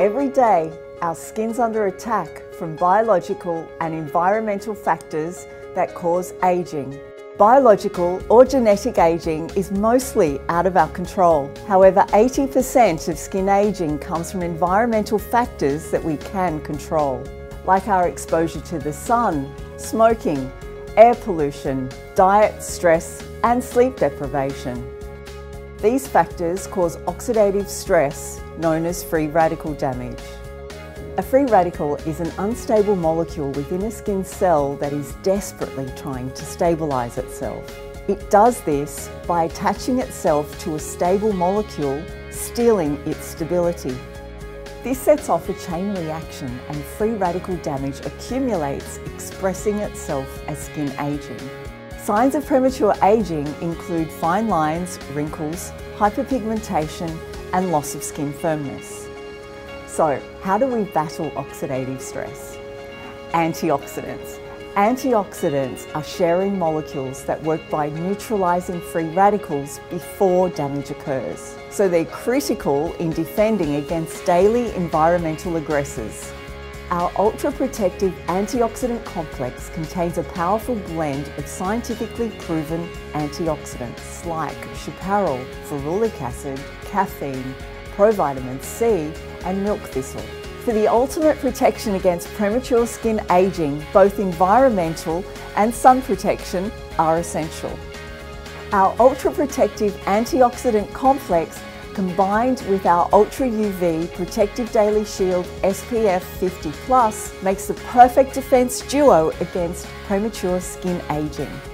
Every day, our skin's under attack from biological and environmental factors that cause ageing. Biological or genetic ageing is mostly out of our control. However, 80% of skin ageing comes from environmental factors that we can control, like our exposure to the sun, smoking, air pollution, diet, stress, and sleep deprivation. These factors cause oxidative stress known as free radical damage. A free radical is an unstable molecule within a skin cell that is desperately trying to stabilise itself. It does this by attaching itself to a stable molecule, stealing its stability. This sets off a chain reaction and free radical damage accumulates, expressing itself as skin ageing. Signs of premature ageing include fine lines, wrinkles, hyperpigmentation and loss of skin firmness. So, how do we battle oxidative stress? Antioxidants. Antioxidants are sharing molecules that work by neutralising free radicals before damage occurs. So they're critical in defending against daily environmental aggressors. Our ultra-protective antioxidant complex contains a powerful blend of scientifically proven antioxidants like chaparral, ferulic acid, caffeine, provitamin C and milk thistle. For the ultimate protection against premature skin ageing, both environmental and sun protection are essential. Our ultra-protective antioxidant complex combined with our Ultra UV Protective Daily Shield SPF 50 Plus makes the perfect defence duo against premature skin ageing.